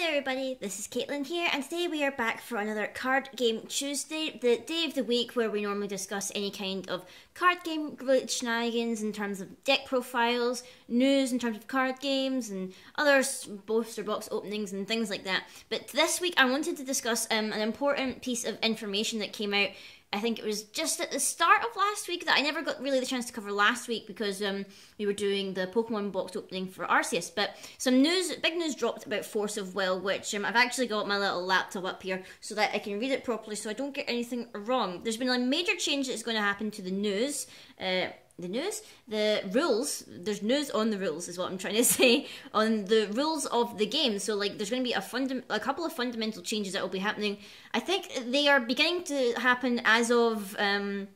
there, everybody. This is Caitlin here, and today we are back for another Card Game Tuesday, the day of the week where we normally discuss any kind of card game shenanigans in terms of deck profiles, news in terms of card games, and other booster box openings and things like that. But this week I wanted to discuss um, an important piece of information that came out I think it was just at the start of last week that I never got really the chance to cover last week because um, we were doing the Pokemon box opening for Arceus. But some news, big news dropped about Force of Will, which um, I've actually got my little laptop up here so that I can read it properly so I don't get anything wrong. There's been a major change that's going to happen to the news. Uh, the news, the rules. There's news on the rules, is what I'm trying to say on the rules of the game. So like, there's going to be a funda- a couple of fundamental changes that will be happening. I think they are beginning to happen as of. Um,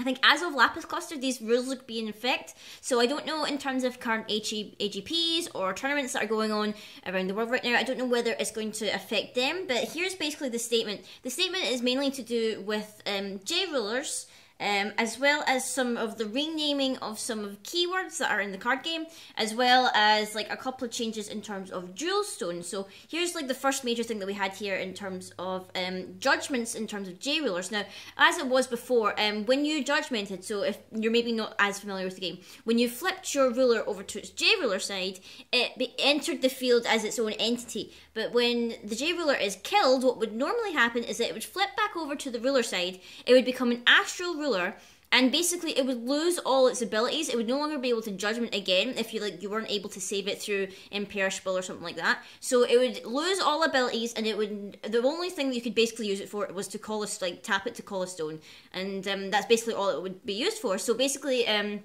I think as of Lapis Cluster, these rules will be in effect. So I don't know in terms of current AGPs or tournaments that are going on around the world right now. I don't know whether it's going to affect them. But here's basically the statement. The statement is mainly to do with um, J rulers um, as well as some of the renaming of some of keywords that are in the card game, as well as like a couple of changes in terms of jewel stone. So here's like the first major thing that we had here in terms of um, judgments in terms of J rulers. Now, as it was before, um, when you judgmented, so if you're maybe not as familiar with the game, when you flipped your ruler over to its J ruler side, it entered the field as its own entity. But when the J ruler is killed, what would normally happen is that it would flip back over to the ruler side. It would become an astral ruler and basically it would lose all its abilities. It would no longer be able to judgment again if you like you weren't able to save it through imperishable or something like that. So it would lose all abilities and it would the only thing that you could basically use it for was to call a like tap it to call a stone. And um, that's basically all it would be used for. So basically um,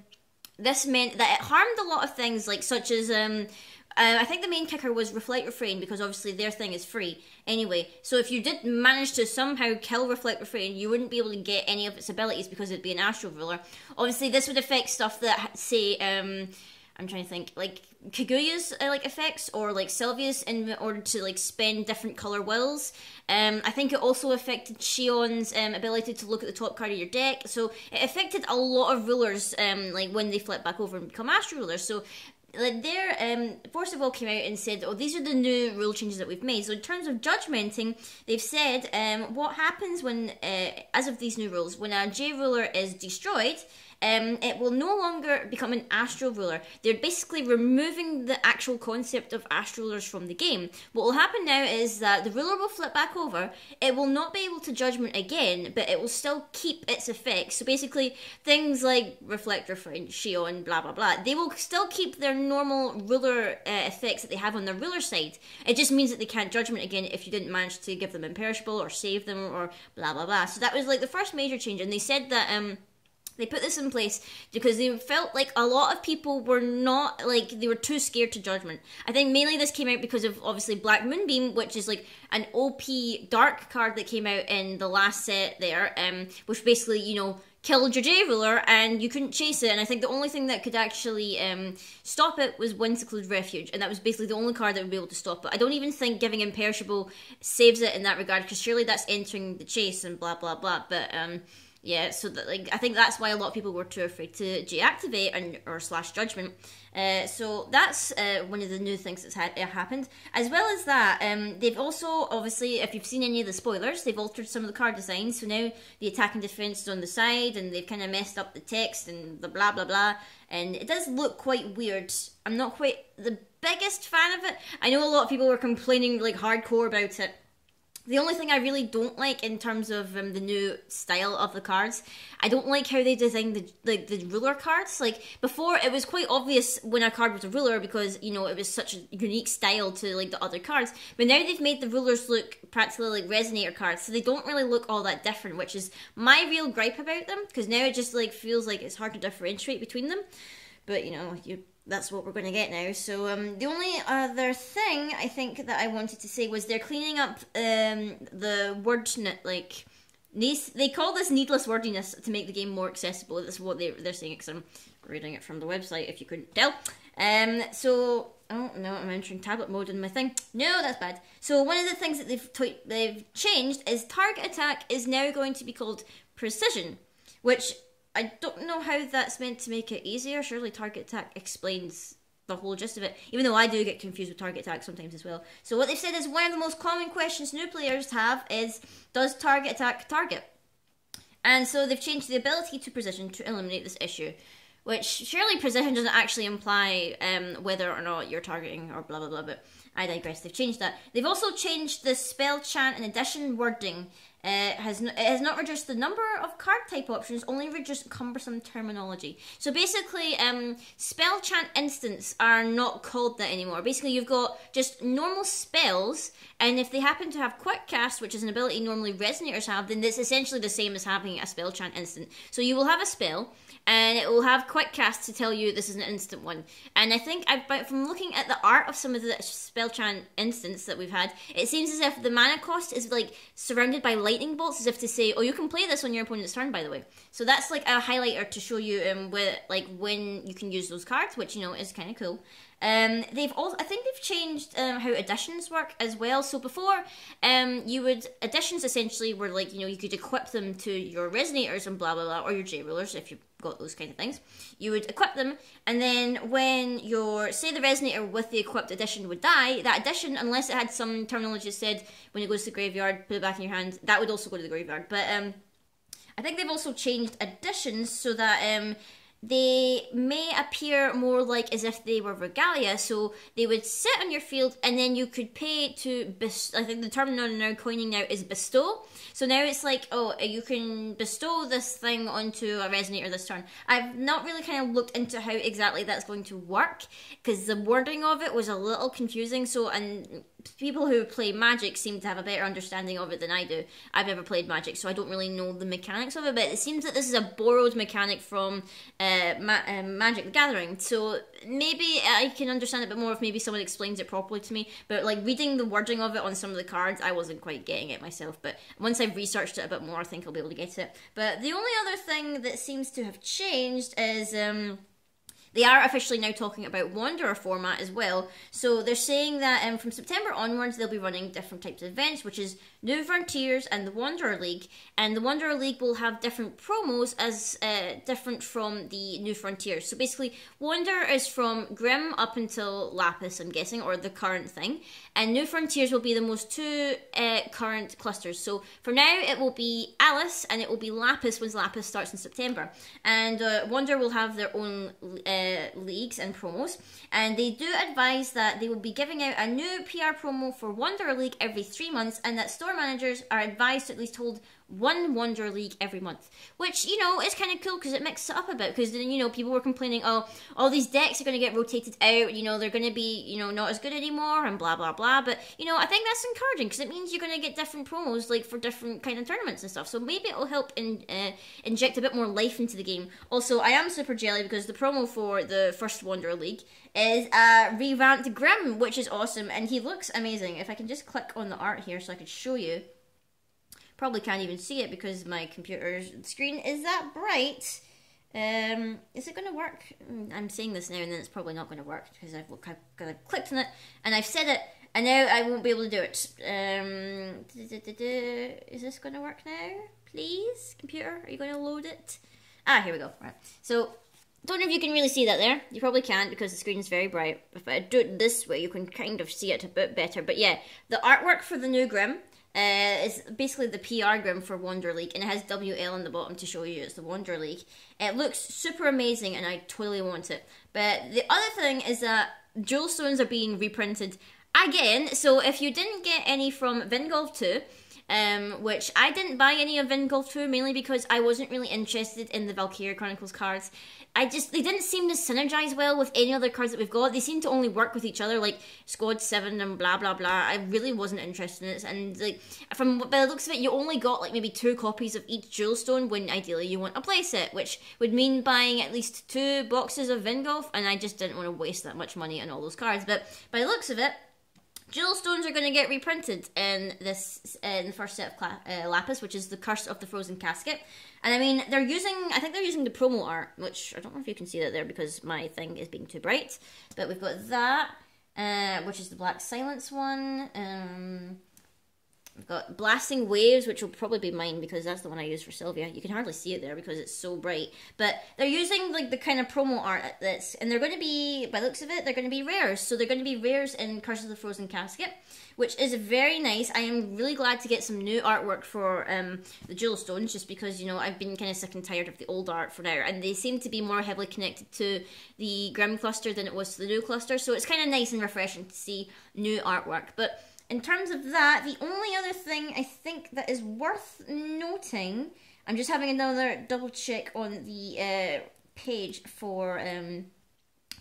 this meant that it harmed a lot of things like such as um, uh, I think the main kicker was Reflect Refrain because obviously their thing is free anyway. So if you did manage to somehow kill Reflect Refrain, you wouldn't be able to get any of its abilities because it'd be an Astral Ruler. Obviously, this would affect stuff that say. Um, I'm trying to think, like Kaguya's uh, like effects or like Sylvia's in order to like spend different color wills. Um, I think it also affected Xian's um, ability to look at the top card of your deck. So it affected a lot of rulers, um, like when they flip back over and become Astral rulers. So like there, um, Force of Will came out and said, "Oh, these are the new rule changes that we've made." So in terms of judgmenting, they've said um, what happens when, uh, as of these new rules, when a J ruler is destroyed, um, it will no longer become an astral ruler. They're basically removing the actual concept of astral rulers from the game. What will happen now is that the ruler will flip back over. It will not be able to judgment again, but it will still keep its effects. So basically, things like reflect, refrain, Xian, blah blah blah, they will still keep their normal ruler uh, effects that they have on their ruler side. It just means that they can't judgment again if you didn't manage to give them imperishable or save them or blah blah blah. So that was like the first major change, and they said that um they put this in place because they felt like a lot of people were not like they were too scared to judgment. I think mainly this came out because of obviously Black Moonbeam, which is like an OP dark card that came out in the last set there, um, which basically you know killed your J ruler and you couldn't chase it. And I think the only thing that could actually um, stop it was Wind Secluded Refuge, and that was basically the only card that would be able to stop it. I don't even think giving Imperishable saves it in that regard because surely that's entering the chase and blah blah blah. But um, yeah, so that like I think that's why a lot of people were too afraid to deactivate and or slash judgment. Uh, so that's uh, one of the new things that's had uh, happened. As well as that, um, they've also obviously, if you've seen any of the spoilers, they've altered some of the card designs. So now the attack and defense is on the side, and they've kind of messed up the text and the blah blah blah. And it does look quite weird. I'm not quite the biggest fan of it. I know a lot of people were complaining like hardcore about it the only thing I really don't like in terms of um, the new style of the cards, I don't like how they designed the like the ruler cards. Like before, it was quite obvious when a card was a ruler because you know it was such a unique style to like the other cards. But now they've made the rulers look practically like resonator cards, so they don't really look all that different, which is my real gripe about them. Because now it just like feels like it's hard to differentiate between them. But you know you that's what we're going to get now. So um, the only other thing I think that I wanted to say was they're cleaning up um, the word like. They call this needless wordiness to make the game more accessible. That's what they they're saying. Because I'm reading it from the website. If you couldn't tell. Um. So oh no, I'm entering tablet mode in my thing. No, that's bad. So one of the things that they've they've changed is target attack is now going to be called precision, which I don't know how that's meant to make it easier. Surely target attack explains the whole gist of it. Even though I do get confused with target attack sometimes as well. So what they've said is one of the most common questions new players have is does target attack target? And so they've changed the ability to precision to eliminate this issue. Which surely precision doesn't actually imply um, whether or not you're targeting or blah blah blah, but I digress. They've changed that. They've also changed the spell chant and addition wording uh, has it has not reduced the number of card type options, only reduced cumbersome terminology. So basically, um, spell chant instants are not called that anymore. Basically, you've got just normal spells, and if they happen to have quick cast, which is an ability normally resonators have, then it's essentially the same as having a spell chant instant. So you will have a spell, and it will have quick cast to tell you this is an instant one. And I think I, from looking at the art of some of the spell chant instants that we've had, it seems as if the mana cost is like surrounded by lightning bolts, as if to say, "Oh, you can play this on your opponent's turn." By the way, so that's like a highlighter to show you um where like when you can use those cards, which you know is kind of cool. Um, they've also, I think they've changed um, how additions work as well. So before, um, you would additions essentially were like you know you could equip them to your resonators and blah blah blah, or your J rulers if you've got those kind of things. You would equip them, and then when your say the resonator with the equipped addition would die, that addition, unless it had some terminology said when it goes to the graveyard, put it back in your hand, that would also go to the graveyard. But um, I think they've also changed additions so that um they may appear more like as if they were regalia. So they would sit on your field, and then you could pay to. I think the term now coining now is bestow. So now it's like, oh, you can bestow this thing onto a resonator this turn. I've not really kind of looked into how exactly that's going to work because the wording of it was a little confusing. So and people who play Magic seem to have a better understanding of it than I do. I've never played Magic, so I don't really know the mechanics of it. But it seems that this is a borrowed mechanic from uh, Ma- uh, Magic the Gathering. So maybe I can understand it a bit more if maybe someone explains it properly to me. But like reading the wording of it on some of the cards, I wasn't quite getting it myself. But once I've researched it a bit more, I think I'll be able to get it. But the only other thing that seems to have changed is. Um, they are officially now talking about Wanderer format as well. So they're saying that um, from September onwards, they'll be running different types of events, which is New Frontiers and the Wanderer League. And the Wanderer League will have different promos as uh, different from the New Frontiers. So basically, Wanderer is from Grimm up until Lapis, I'm guessing, or the current thing. And New Frontiers will be the most two uh, current clusters. So for now, it will be Alice and it will be Lapis once Lapis starts in September. And uh, Wanderer will have their own uh, leagues and promos. And they do advise that they will be giving out a new PR promo for Wanderer League every three months and that store managers are advised at least hold one Wanderer League every month, which you know is kind of cool because it mixes it up a bit. Because then you know people were complaining, oh, all these decks are going to get rotated out. You know they're going to be you know not as good anymore and blah blah blah. But you know I think that's encouraging because it means you're going to get different promos like for different kind of tournaments and stuff. So maybe it will help in, uh, inject a bit more life into the game. Also, I am super jelly because the promo for the first Wanderer League is a revamped Grimm, which is awesome, and he looks amazing. If I can just click on the art here so I can show you. Probably can't even see it because my computer's screen is that bright. Um, is it going to work? Mm, I'm saying this now and then it's probably not going to work because I've, I've, I've clicked on it and I've said it and now I won't be able to do it. Um, is this going to work now? Please, computer, are you going to load it? Ah, here we go. Right. So, don't know if you can really see that there. You probably can't because the screen is very bright. If I do it this way, you can kind of see it a bit better. But yeah, the artwork for the new Grimm uh, it's basically the PR Grimm for Wanderer League, and it has WL on the bottom to show you it's the Wanderer League. It looks super amazing, and I totally want it. But the other thing is that Jewel Stones are being reprinted again. So if you didn't get any from Vingolf 2, um, which I didn't buy any of Vingolf 2 mainly because I wasn't really interested in the Valkyria Chronicles cards. I just they didn't seem to synergize well with any other cards that we've got. They seem to only work with each other, like Squad Seven and blah blah blah. I really wasn't interested in it, and like from by the looks of it, you only got like maybe two copies of each jewel stone when ideally you want a playset, which would mean buying at least two boxes of Vingolf, and I just didn't want to waste that much money on all those cards. But by the looks of it, Jewel stones are going to get reprinted in this in the first set of cla- uh, lapis, which is the Curse of the Frozen Casket. And I mean, they're using I think they're using the promo art, which I don't know if you can see that there because my thing is being too bright. But we've got that, uh, which is the Black Silence one. Um, I've got Blasting Waves, which will probably be mine because that's the one I use for Sylvia. You can hardly see it there because it's so bright. But they're using like the kind of promo art that's, and they're going to be, by looks of it, they're going to be rares. So they're going to be rares in Curse of the Frozen Casket, which is very nice. I am really glad to get some new artwork for um, the Jewel Stones, just because you know I've been kind of sick and tired of the old art for now, and they seem to be more heavily connected to the Grimm cluster than it was to the new cluster. So it's kind of nice and refreshing to see new artwork, but in terms of that, the only other thing I think that is worth noting, I'm just having another double check on the uh, page for um,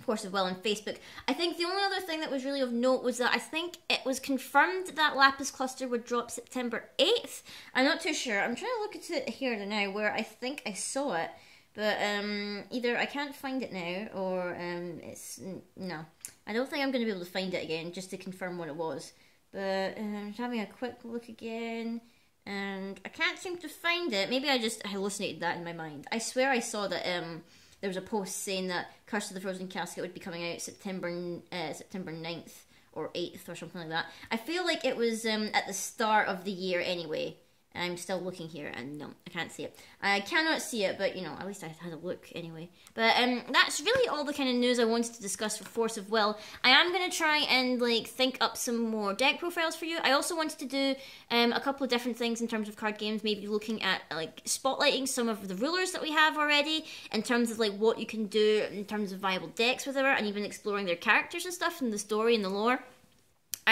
Force of Will on Facebook. I think the only other thing that was really of note was that I think it was confirmed that Lapis Cluster would drop September 8th. I'm not too sure. I'm trying to look at it here now where I think I saw it. But um, either I can't find it now or um, it's. No. I don't think I'm going to be able to find it again just to confirm what it was. But I'm um, having a quick look again, and I can't seem to find it. Maybe I just hallucinated that in my mind. I swear I saw that um, there was a post saying that Curse of the Frozen Casket would be coming out September uh, September 9th or 8th or something like that. I feel like it was um, at the start of the year anyway. I'm still looking here and no, I can't see it. I cannot see it, but you know, at least I had a look anyway. But um, that's really all the kind of news I wanted to discuss for Force of Will. I am going to try and like think up some more deck profiles for you. I also wanted to do um, a couple of different things in terms of card games, maybe looking at like spotlighting some of the rulers that we have already in terms of like what you can do in terms of viable decks with it and even exploring their characters and stuff and the story and the lore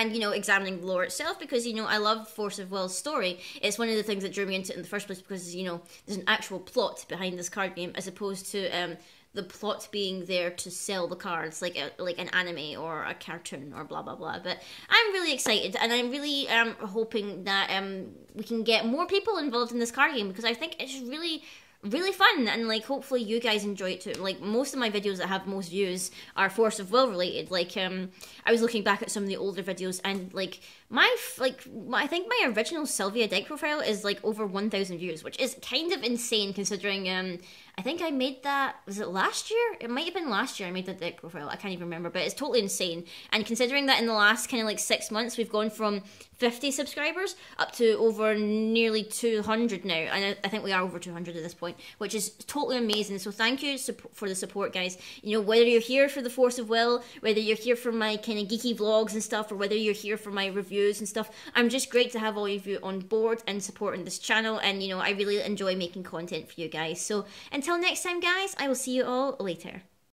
and you know examining the lore itself because you know I love Force of Will's story. It's one of the things that drew me into it in the first place because you know there's an actual plot behind this card game as opposed to um, the plot being there to sell the cards like a, like an anime or a cartoon or blah blah blah. But I'm really excited and I'm really um, hoping that um, we can get more people involved in this card game because I think it's really really fun and like hopefully you guys enjoy it too. Like most of my videos that have most views are force of will related like um i was looking back at some of the older videos and like my like i think my original sylvia deck profile is like over 1000 views which is kind of insane considering um I think I made that, was it last year? It might have been last year I made the deck profile. I can't even remember, but it's totally insane. And considering that in the last kind of like six months, we've gone from 50 subscribers up to over nearly 200 now. And I think we are over 200 at this point, which is totally amazing. So thank you for the support, guys. You know, whether you're here for the Force of Will, whether you're here for my kind of geeky vlogs and stuff, or whether you're here for my reviews and stuff, I'm just great to have all of you on board and supporting this channel. And, you know, I really enjoy making content for you guys. So, until next time, guys, I will see you all later.